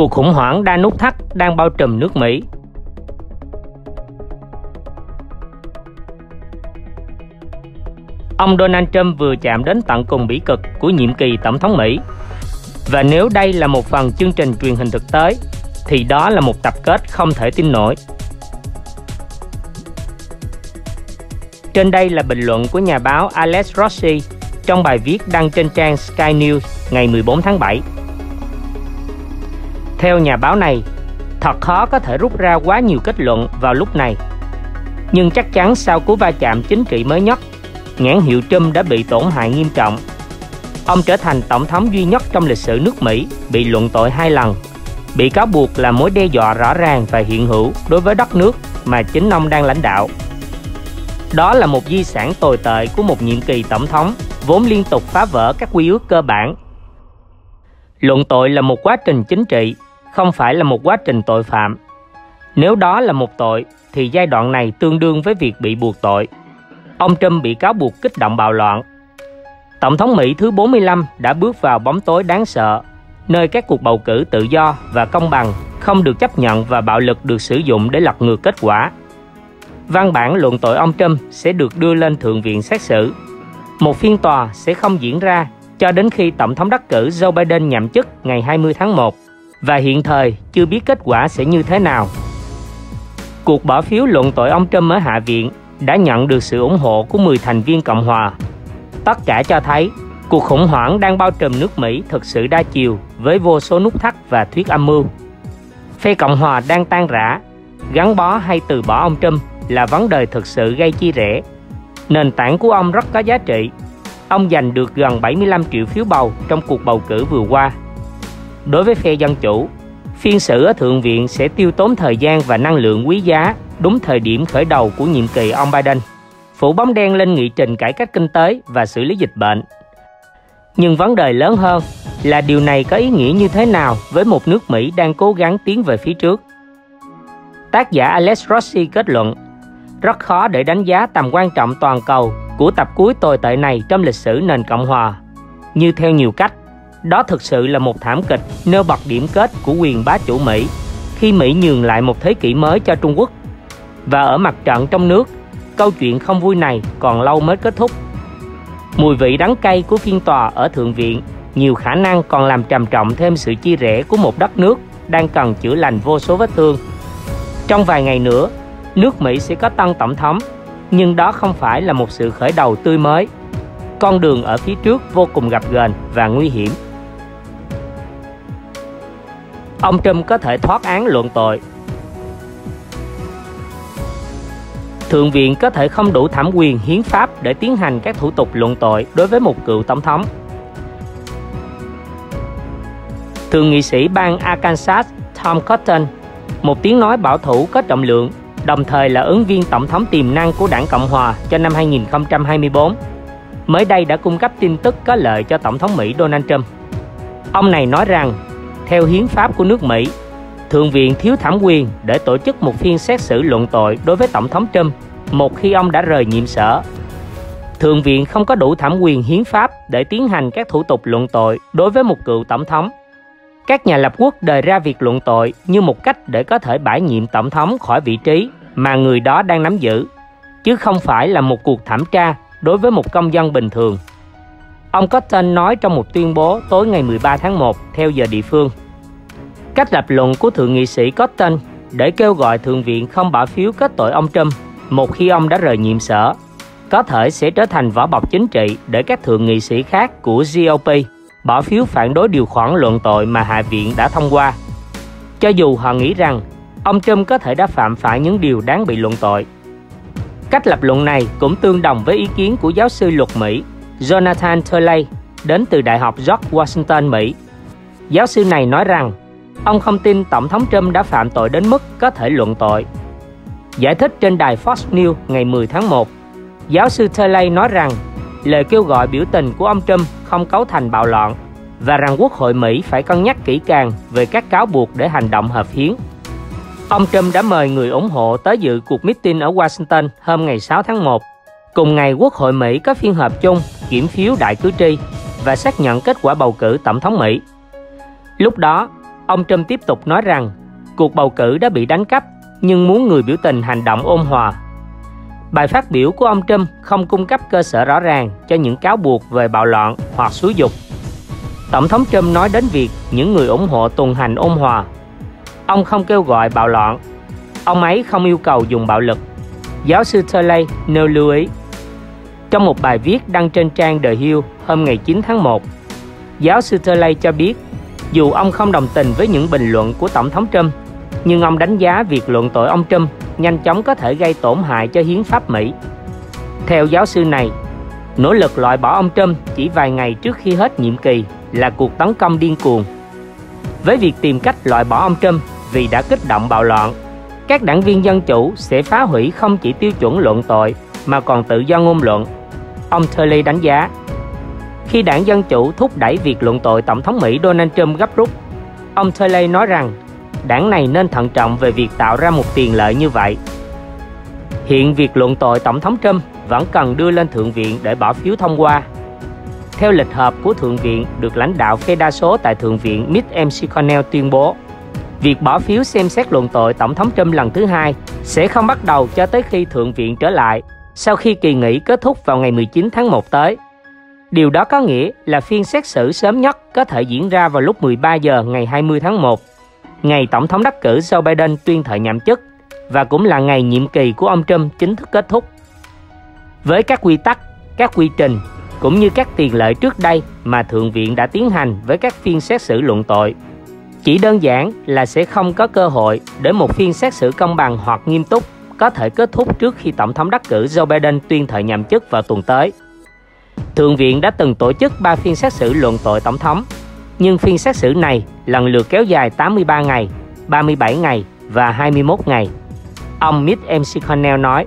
Cuộc khủng hoảng đa nút thắt đang bao trùm nước Mỹ. Ông Donald Trump vừa chạm đến tận cùng bỉ cực của nhiệm kỳ tổng thống Mỹ. Và nếu đây là một phần chương trình truyền hình thực tế, thì đó là một tập kết không thể tin nổi. Trên đây là bình luận của nhà báo Alex Rossi trong bài viết đăng trên trang Sky News ngày 14 tháng 7. Theo nhà báo này, thật khó có thể rút ra quá nhiều kết luận vào lúc này. Nhưng chắc chắn sau cú va chạm chính trị mới nhất, nhãn hiệu Trump đã bị tổn hại nghiêm trọng. Ông trở thành tổng thống duy nhất trong lịch sử nước Mỹ bị luận tội hai lần, bị cáo buộc là mối đe dọa rõ ràng và hiện hữu đối với đất nước mà chính ông đang lãnh đạo. Đó là một di sản tồi tệ của một nhiệm kỳ tổng thống vốn liên tục phá vỡ các quy ước cơ bản. Luận tội là một quá trình chính trị, không phải là một quá trình tội phạm. Nếu đó là một tội, thì giai đoạn này tương đương với việc bị buộc tội. Ông Trump bị cáo buộc kích động bạo loạn. Tổng thống Mỹ thứ 45 đã bước vào bóng tối đáng sợ, nơi các cuộc bầu cử tự do và công bằng không được chấp nhận và bạo lực được sử dụng để lật ngược kết quả. Văn bản luận tội ông Trump sẽ được đưa lên Thượng viện xét xử. Một phiên tòa sẽ không diễn ra cho đến khi Tổng thống đắc cử Joe Biden nhậm chức ngày 20 tháng 1 và hiện thời chưa biết kết quả sẽ như thế nào. Cuộc bỏ phiếu luận tội ông Trump ở Hạ viện đã nhận được sự ủng hộ của 10 thành viên Cộng hòa. Tất cả cho thấy cuộc khủng hoảng đang bao trùm nước Mỹ thực sự đa chiều với vô số nút thắt và thuyết âm mưu. Phe Cộng hòa đang tan rã, gắn bó hay từ bỏ ông Trump là vấn đề thực sự gây chia rẽ. Nền tảng của ông rất có giá trị. Ông giành được gần 75 triệu phiếu bầu trong cuộc bầu cử vừa qua. Đối với phe Dân Chủ, phiên xử ở Thượng viện sẽ tiêu tốn thời gian và năng lượng quý giá đúng thời điểm khởi đầu của nhiệm kỳ ông Biden, phủ bóng đen lên nghị trình cải cách kinh tế và xử lý dịch bệnh. Nhưng vấn đề lớn hơn là điều này có ý nghĩa như thế nào với một nước Mỹ đang cố gắng tiến về phía trước. Tác giả Alex Rossi kết luận, rất khó để đánh giá tầm quan trọng toàn cầu của tập cuối tồi tệ này trong lịch sử nền Cộng hòa. Như theo nhiều cách, đó thực sự là một thảm kịch nêu bật điểm kết của quyền bá chủ Mỹ khi Mỹ nhường lại một thế kỷ mới cho Trung Quốc. Và ở mặt trận trong nước, câu chuyện không vui này còn lâu mới kết thúc. Mùi vị đắng cay của phiên tòa ở Thượng viện nhiều khả năng còn làm trầm trọng thêm sự chia rẽ của một đất nước đang cần chữa lành vô số vết thương. Trong vài ngày nữa, nước Mỹ sẽ có tân tổng thống, nhưng đó không phải là một sự khởi đầu tươi mới. Con đường ở phía trước vô cùng gập ghềnh và nguy hiểm. Ông Trump có thể thoát án luận tội. Thượng viện có thể không đủ thẩm quyền hiến pháp để tiến hành các thủ tục luận tội đối với một cựu tổng thống. Thượng nghị sĩ bang Arkansas Tom Cotton, một tiếng nói bảo thủ có trọng lượng, đồng thời là ứng viên tổng thống tiềm năng của đảng Cộng Hòa cho năm 2024, mới đây đã cung cấp tin tức có lợi cho Tổng thống Mỹ Donald Trump. Ông này nói rằng theo hiến pháp của nước Mỹ, Thượng viện thiếu thẩm quyền để tổ chức một phiên xét xử luận tội đối với Tổng thống Trump một khi ông đã rời nhiệm sở. Thượng viện không có đủ thẩm quyền hiến pháp để tiến hành các thủ tục luận tội đối với một cựu tổng thống. Các nhà lập quốc đề ra việc luận tội như một cách để có thể bãi nhiệm tổng thống khỏi vị trí mà người đó đang nắm giữ, chứ không phải là một cuộc thẩm tra đối với một công dân bình thường. Ông Cotton nói trong một tuyên bố tối ngày 13 tháng 1 theo giờ địa phương. Cách lập luận của Thượng nghị sĩ Cotton để kêu gọi Thượng viện không bỏ phiếu kết tội ông Trump một khi ông đã rời nhiệm sở, có thể sẽ trở thành vỏ bọc chính trị để các thượng nghị sĩ khác của GOP bỏ phiếu phản đối điều khoản luận tội mà Hạ viện đã thông qua. Cho dù họ nghĩ rằng ông Trump có thể đã phạm phải những điều đáng bị luận tội. Cách lập luận này cũng tương đồng với ý kiến của giáo sư luật Mỹ Jonathan Turley đến từ Đại học George Washington, Mỹ. Giáo sư này nói rằng ông không tin Tổng thống Trump đã phạm tội đến mức có thể luận tội. Giải thích trên đài Fox News ngày 10 tháng 1, giáo sư Turley nói rằng lời kêu gọi biểu tình của ông Trump không cấu thành bạo loạn và rằng Quốc hội Mỹ phải cân nhắc kỹ càng về các cáo buộc để hành động hợp hiến. Ông Trump đã mời người ủng hộ tới dự cuộc meeting ở Washington hôm ngày 6 tháng 1 Cùng ngày, Quốc hội Mỹ có phiên họp chung kiểm phiếu đại cử tri và xác nhận kết quả bầu cử tổng thống Mỹ. Lúc đó, Ông Trump tiếp tục nói rằng cuộc bầu cử đã bị đánh cắp nhưng muốn người biểu tình hành động ôn hòa. Bài phát biểu của ông Trump không cung cấp cơ sở rõ ràng cho những cáo buộc về bạo loạn hoặc xúi dục. Tổng thống Trump nói đến việc những người ủng hộ tuần hành ôn hòa. Ông không kêu gọi bạo loạn. Ông ấy không yêu cầu dùng bạo lực. Giáo sư Turley nêu lưu ý. Trong một bài viết đăng trên trang The Hill hôm ngày 9 tháng 1, giáo sư Turley cho biết dù ông không đồng tình với những bình luận của Tổng thống Trump, nhưng ông đánh giá việc luận tội ông Trump nhanh chóng có thể gây tổn hại cho hiến pháp Mỹ. Theo giáo sư này, nỗ lực loại bỏ ông Trump chỉ vài ngày trước khi hết nhiệm kỳ là cuộc tấn công điên cuồng. Với việc tìm cách loại bỏ ông Trump vì đã kích động bạo loạn, các đảng viên dân chủ sẽ phá hủy không chỉ tiêu chuẩn luận tội mà còn tự do ngôn luận. Ông Turley đánh giá khi đảng Dân Chủ thúc đẩy việc luận tội Tổng thống Mỹ Donald Trump gấp rút. Ông Turley nói rằng đảng này nên thận trọng về việc tạo ra một tiền lợi như vậy. Hiện việc luận tội Tổng thống Trump vẫn cần đưa lên Thượng viện để bỏ phiếu thông qua. Theo lịch họp của Thượng viện được lãnh đạo phe đa số tại Thượng viện Mitch McConnell tuyên bố, việc bỏ phiếu xem xét luận tội Tổng thống Trump lần thứ hai sẽ không bắt đầu cho tới khi Thượng viện trở lại sau khi kỳ nghỉ kết thúc vào ngày 19 tháng 1 tới. Điều đó có nghĩa là phiên xét xử sớm nhất có thể diễn ra vào lúc 13 giờ ngày 20 tháng 1, ngày Tổng thống đắc cử Joe Biden tuyên thệ nhậm chức và cũng là ngày nhiệm kỳ của ông Trump chính thức kết thúc. Với các quy tắc, các quy trình cũng như các tiền lệ trước đây mà Thượng viện đã tiến hành với các phiên xét xử luận tội, chỉ đơn giản là sẽ không có cơ hội để một phiên xét xử công bằng hoặc nghiêm túc có thể kết thúc trước khi Tổng thống đắc cử Joe Biden tuyên thệ nhậm chức vào tuần tới. Thượng viện đã từng tổ chức 3 phiên xét xử luận tội tổng thống, nhưng phiên xét xử này lần lượt kéo dài 83 ngày, 37 ngày và 21 ngày. Ông Mitch McConnell nói,